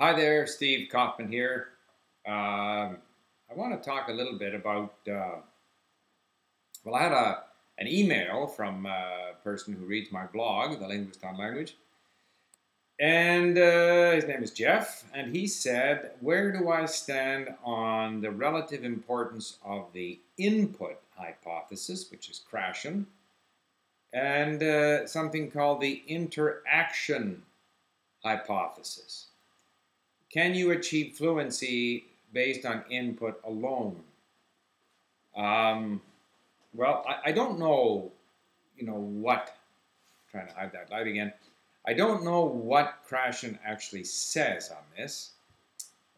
Hi there, Steve Kaufmann here. Um, I want to talk a little bit about. Uh, well, I had a an email from a person who reads my blog, The Linguist on Language, and uh, his name is Jeff, and he said, "Where do I stand on the relative importance of the input hypothesis, which is Krashen, and uh, something called the interaction hypothesis?" Can you achieve fluency based on input alone? Um, well, I, I, don't know, you know, what, trying to hide that light again. I don't know what Krashen actually says on this,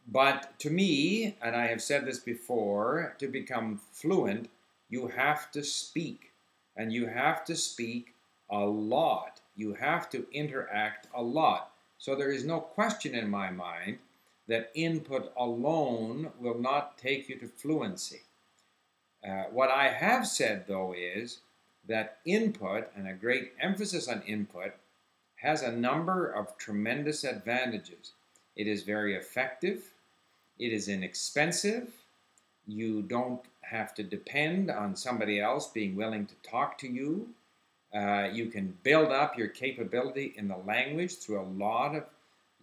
but to me, and I have said this before, to become fluent, you have to speak, and you have to speak a lot. You have to interact a lot. So there is no question in my mind that input alone will not take you to fluency. Uh, what I have said, though, is that input, and a great emphasis on input, has a number of tremendous advantages. It is very effective, it is inexpensive, you don't have to depend on somebody else being willing to talk to you. Uh, you can build up your capability in the language through a lot of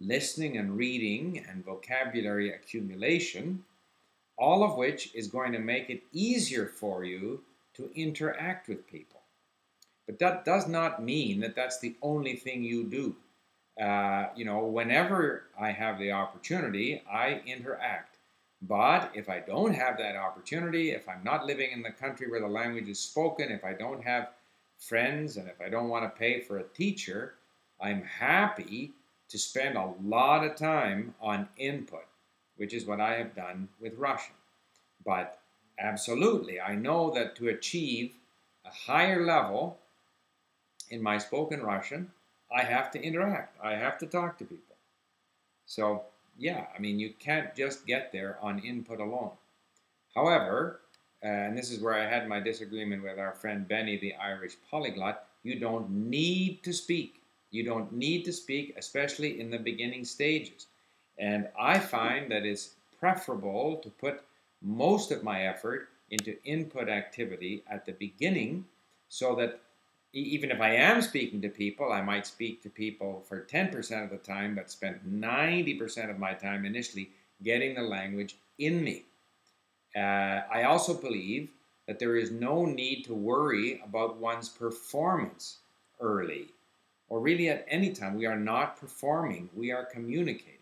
listening and reading and vocabulary accumulation, all of which is going to make it easier for you to interact with people. But that does not mean that that's the only thing you do. Uh, you know, whenever I have the opportunity, I interact. But if I don't have that opportunity, if I'm not living in the country where the language is spoken, if I don't have friends, and if I don't want to pay for a teacher, I'm happy to spend a lot of time on input, which is what I have done with Russian. But absolutely, I know that to achieve a higher level in my spoken Russian, I have to interact. I have to talk to people. So, yeah, I mean, you can't just get there on input alone. However, and this is where I had my disagreement with our friend Benny, the Irish polyglot, you don't need to speak. You don't need to speak, especially in the beginning stages. And I find that it's preferable to put most of my effort into input activity at the beginning so that even if I am speaking to people, I might speak to people for 10% of the time, but spend 90% of my time initially getting the language in me. Uh, I also believe that there is no need to worry about one's performance early or really at any time, we are not performing, we are communicating.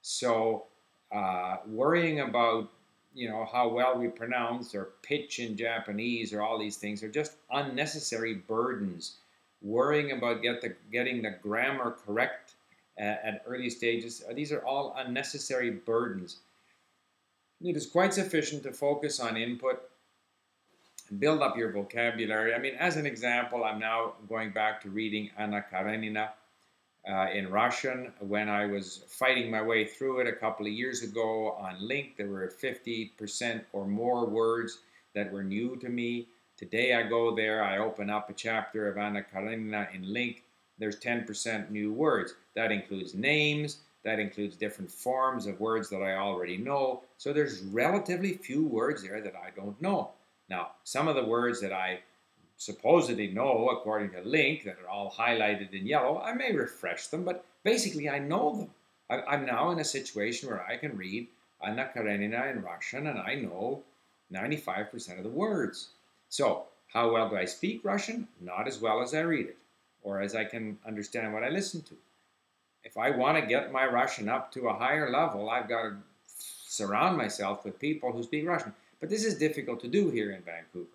So, uh, worrying about you know how well we pronounce or pitch in Japanese or all these things are just unnecessary burdens. Worrying about get the, getting the grammar correct at, at early stages, uh, these are all unnecessary burdens. It is quite sufficient to focus on input and build up your vocabulary. I mean, as an example, I'm now going back to reading Anna Karenina uh, in Russian. When I was fighting my way through it a couple of years ago on LingQ, there were 50% or more words that were new to me. Today I go there, I open up a chapter of Anna Karenina in LingQ. There's 10% new words. That includes names, that includes different forms of words that I already know. So there's relatively few words there that I don't know. Now, some of the words that I supposedly know, according to LingQ, that are all highlighted in yellow, I may refresh them, but basically I know them. I, am now in a situation where I can read Anna Karenina in Russian and I know 95% of the words. So, how well do I speak Russian? Not as well as I read it, or as I can understand what I listen to. If I want to get my Russian up to a higher level, I've got to surround myself with people who speak Russian. But this is difficult to do here in Vancouver.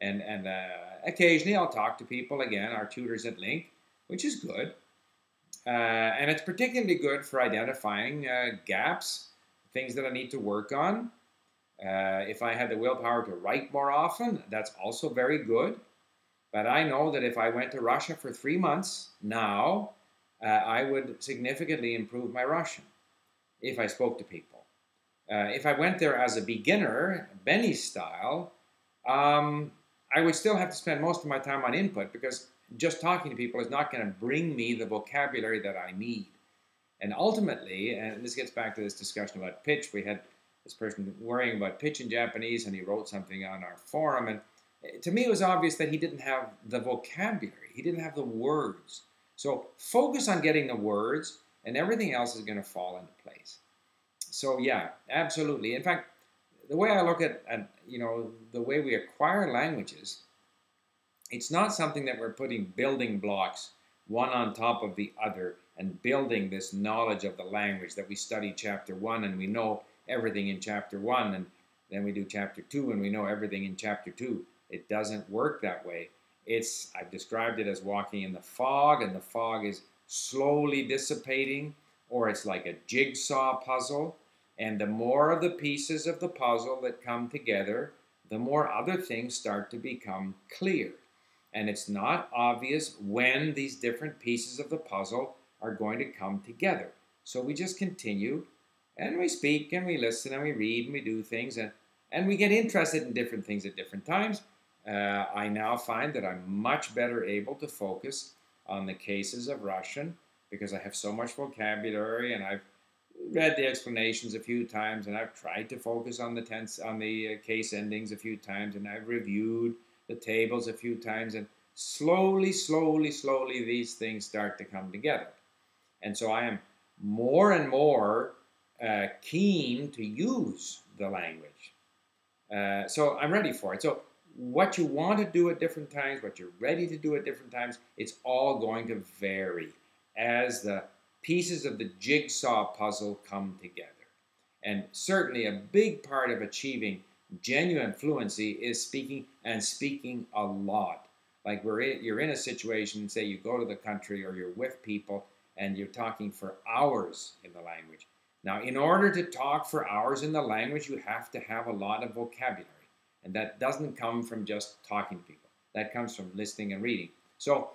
And, and uh, occasionally I'll talk to people, again, our tutors at LingQ, which is good. Uh, and it's particularly good for identifying uh, gaps, things that I need to work on. Uh, if I had the willpower to write more often, that's also very good. But I know that if I went to Russia for three months now, uh, I would significantly improve my Russian if I spoke to people. Uh, if I went there as a beginner, Benny style, um, I would still have to spend most of my time on input because just talking to people is not going to bring me the vocabulary that I need. And ultimately, and this gets back to this discussion about pitch, we had this person worrying about pitch in Japanese, and he wrote something on our forum. And to me, it was obvious that he didn't have the vocabulary, he didn't have the words. So focus on getting the words, and everything else is going to fall into place. So, yeah, absolutely. In fact, the way I look at, at you know the way we acquire languages, it's not something that we're putting building blocks one on top of the other and building this knowledge of the language that we study chapter one and we know everything in chapter one and then we do chapter two and we know everything in chapter two. It doesn't work that way. It's I've described it as walking in the fog and the fog is slowly dissipating or it's like a jigsaw puzzle and the more of the pieces of the puzzle that come together, the more other things start to become clear. And it's not obvious when these different pieces of the puzzle are going to come together. So we just continue and we speak and we listen and we read and we do things and, and we get interested in different things at different times. Uh, I now find that I'm much better able to focus on the cases of Russian because I have so much vocabulary and I've read the explanations a few times and I've tried to focus on the tense on the uh, case endings a few times and I've reviewed the tables a few times and slowly slowly slowly these things start to come together. And so I am more and more uh, keen to use the language. Uh, so I'm ready for it. So what you want to do at different times what you're ready to do at different times it's all going to vary as the pieces of the jigsaw puzzle come together. And certainly a big part of achieving genuine fluency is speaking and speaking a lot. Like we're in, you're in a situation, say you go to the country or you're with people and you're talking for hours in the language. Now, in order to talk for hours in the language, you have to have a lot of vocabulary. And that doesn't come from just talking to people. That comes from listening and reading. So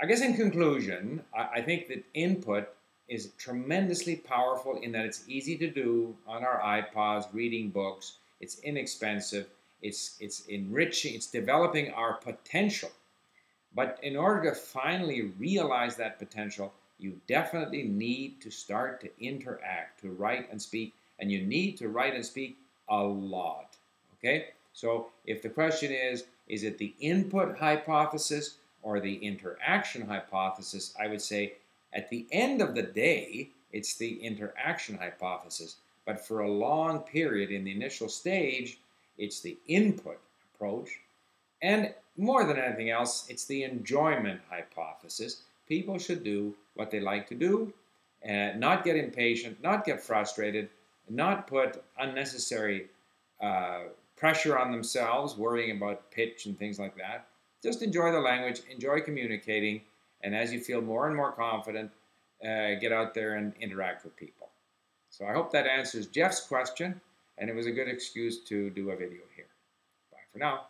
I guess in conclusion, I, I think that input is tremendously powerful in that it's easy to do on our iPods, reading books. It's inexpensive. It's it's enriching. It's developing our potential. But in order to finally realize that potential, you definitely need to start to interact, to write and speak, and you need to write and speak a lot. Okay? So if the question is, is it the input hypothesis or the interaction hypothesis, I would say at the end of the day, it's the interaction hypothesis. But for a long period in the initial stage, it's the input approach. And more than anything else, it's the enjoyment hypothesis. People should do what they like to do, and not get impatient, not get frustrated, not put unnecessary uh, pressure on themselves, worrying about pitch and things like that just enjoy the language, enjoy communicating, and as you feel more and more confident, uh, get out there and interact with people. So I hope that answers Jeff's question, and it was a good excuse to do a video here. Bye for now.